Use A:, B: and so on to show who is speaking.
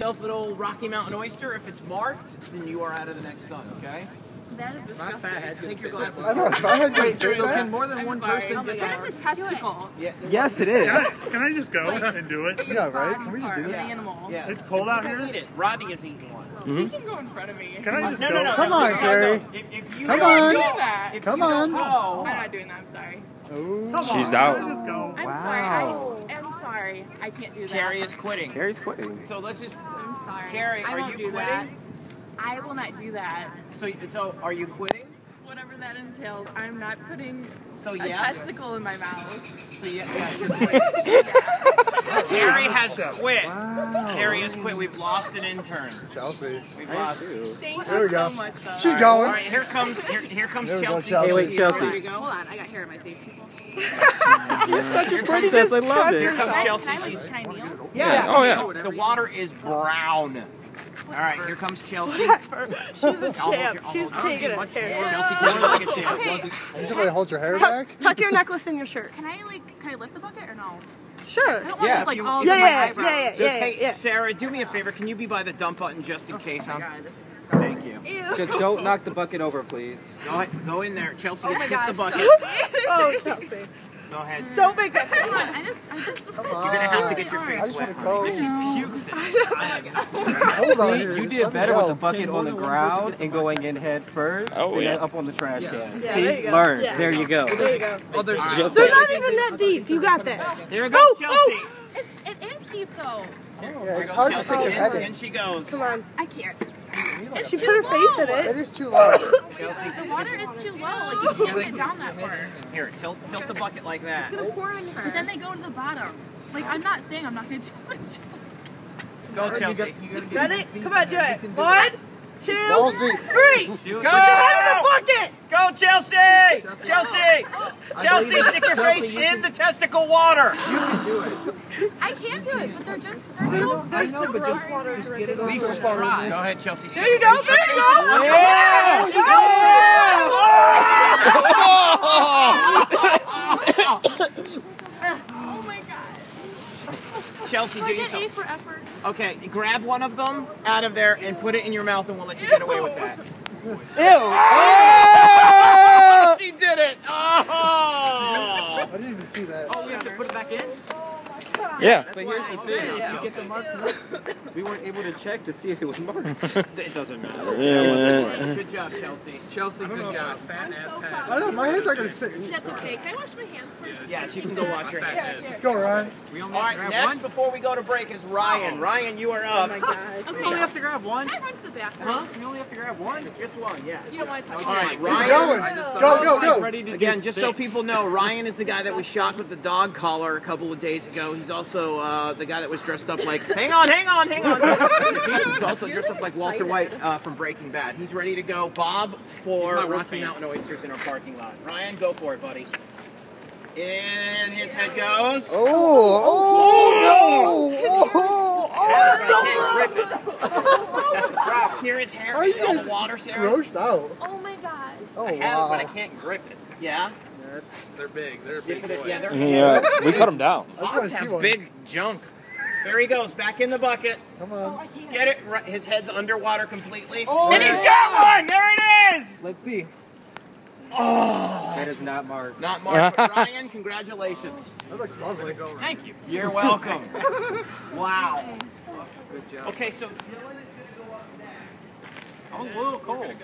A: yourself an old Rocky Mountain oyster. If it's marked, then you are out of the next stunt, okay?
B: That is disgusting.
A: Take your glasses off. Wait, so can more than one
B: Sorry.
A: person
B: Oh
A: get that?
B: That is a testicle.
A: Yeah.
C: Yes, it is.
D: Can I, can I just go and do it?
E: Yeah, right? Can we just do
B: An
E: this?
B: animal.
A: Yeah.
D: It's cold out
A: Eat
D: here.
A: it. Rodney is eating one.
B: You mm-hmm. can go in front of me.
D: Can I just
A: No,
D: go?
A: no, no.
E: Come
A: no,
E: on,
A: if you
E: Carrie.
A: don't- If, if you
E: Come on.
A: go-
B: that.
A: if
E: Come
A: you
E: on.
A: go-
B: I'm not doing that. I'm sorry.
E: Oh.
C: She's out.
D: I just go?
B: I'm sorry. I am sorry. I can't do that.
A: Carrie is quitting.
C: Carrie's quitting.
A: So let's just.
B: I'm sorry.
A: Carrie,
B: I
A: are
B: won't
A: you
B: do that.
A: quitting?
B: I will not do that.
A: So, so are you quitting?
B: Whatever that entails, I'm not putting
A: So
B: a
A: yes.
B: testicle in my mouth.
A: So yeah, yes. Carrie has quit.
C: Wow.
A: Carrie has quit. We've lost an intern.
E: Chelsea.
A: We've lost.
B: Thank
E: There
B: you
E: we go.
B: so much, though.
E: She's
A: All
E: going.
A: All right, here comes here, here comes
E: There
A: Chelsea.
E: Chelsea.
C: Hey, wait, Chelsea.
A: There you go.
F: Hold on, I got hair in my face.
C: You're Such a princess. I love it.
A: Here comes
F: Can I,
A: Chelsea.
F: can I,
A: She's
F: like, can I kneel?
A: yeah.
C: Oh, yeah.
A: The water is brown. All right, here comes Chelsea.
G: She's a champ. She's taking it. Here.
A: Chelsea, take it like a champ.
F: Okay,
E: You just hold your hair
G: Tuck,
E: back?
G: tuck your necklace in your shirt.
F: can I like, can I lift the bucket or no?
G: Sure.
F: I don't want
C: Yeah,
F: this like
C: if
G: Yeah, yeah, yeah, yeah,
A: Just,
G: yeah,
A: hey,
G: yeah.
A: Sarah, do me a favor. Can you be by the dump button just in case?
F: Oh
A: huh?
F: god, this is disgusting.
A: Thank you.
F: Ew.
C: Just don't knock the bucket over, please.
A: Go go in there. Chelsea,
F: Oh
A: just
F: my
A: kick
F: God,
A: the bucket.
G: Oh, Chelsea.
A: Go ahead.
G: Don't make that
F: Come on, I just, I just.
A: You're gonna have to get your
E: I
A: face
E: just
A: wet.
E: want to go.
A: honey. Pukes in it.
E: Hold on
C: See, you did better with the bucket on the ground and going in head first
D: Oh,
C: than
D: yeah.
C: up on the trash can.
G: Yeah, there
C: See,
G: you go.
C: learn.
G: Yeah.
C: There you go.
G: There you go.
A: Oh, there's
G: They're
C: like-
G: not even that deep. You got this.
A: Here we go, oh, oh. Chelsea.
F: It's, it is deep though.
E: Yeah,
A: Here
E: it's
A: goes
E: hard to
A: Chelsea.
E: stick your
A: In,
E: in.
A: in she goes.
G: Come on.
F: I can't. It's
G: She
F: too
G: put her
F: low.
G: face in
E: It
G: it.
E: is too low.
A: Chelsea,
F: The water is too low. Like you can't get down that far.
A: here, tilt, tilt the bucket like that.
B: Gonna pour on her.
F: But then they go to the bottom. Like I'm not saying I'm not gonna do it. It's just like
A: Go, Chelsea.
G: Ready? Come on, do it. One, two,
E: Balls deep.
G: three.
A: Go!
G: Head in the bucket.
A: Go, Chelsea! Chelsea! Chelsea, stick your face in the testicle water.
F: I can do it, but they're just they're so they're so gross water.
A: Go ahead, Chelsea.
G: There you go. There you go.
A: Yeah!
G: There you go.
F: Oh my god.
A: Chelsea,
F: Do
A: do
F: I get A for effort?
A: Okay, grab one of them out of there and put it in your mouth, and we'll let you get away with that.
C: Ew! Oh!
A: Oh, she did it! Oh!
E: I didn't even see that.
A: Oh, we have to put it back in?
C: Yeah. But here's the thing. To get the mark correct, we weren't able to check to see if it was marked.
A: It doesn't matter. Good job, Chelsea. Chelsea, good job.
E: I know, my hands aren't going to fit.
F: That's okay. Can I wash my hands first?
A: Yes, you can go wash your hands.
E: Let's go, Ryan.
A: All right, next, before we go to break, is Ryan. Oh. Ryan, you are up.
F: Oh okay.
A: We have to grab one.
F: Can I run to the bathroom?
A: Huh? You only have to grab one? Just one, yes.
F: You don't want to touch
A: All right,
F: it.
E: He's
A: Ryan.
E: going. Go, go, go.
A: Again, just so people know, Ryan is the guy that we shot with the dog collar a couple of days ago. He's also uh, the guy that was dressed up like. Hang on, hang on, hang on. He's also dressed up like Walter White uh, from Breaking Bad. He's ready to go. Bob for Rocky Mountain Oysters in our parking lot. Ryan, go for it, buddy. In his head goes.
C: Oh, oh, no! Oh,
A: I can't grip it. That's the problem. Here is hair.
E: How are you
A: All
E: guys
A: the water, Sarah.
E: grossed out?
B: Oh my gosh.
E: Oh,
A: I have it, but I
E: wow.
A: can't grip it. Yeah.
D: They're big. They're
A: big it- Yeah, they're mm,
C: Yeah, we cut them down.
E: I just
A: Hogs have
E: one.
A: big junk. There he goes, back in the bucket.
E: Come on.
A: Oh, Get it. Right, his head's underwater completely. Oh, and he's got one. There it is.
C: Let's see.
A: Oh,
C: That is not marked.
A: not Mark, but Ryan. Congratulations.
E: That looks lovely.
A: Thank you. You're welcome. wow. Good job. Okay, so Dylan is gonna go up next. I'm a little cold.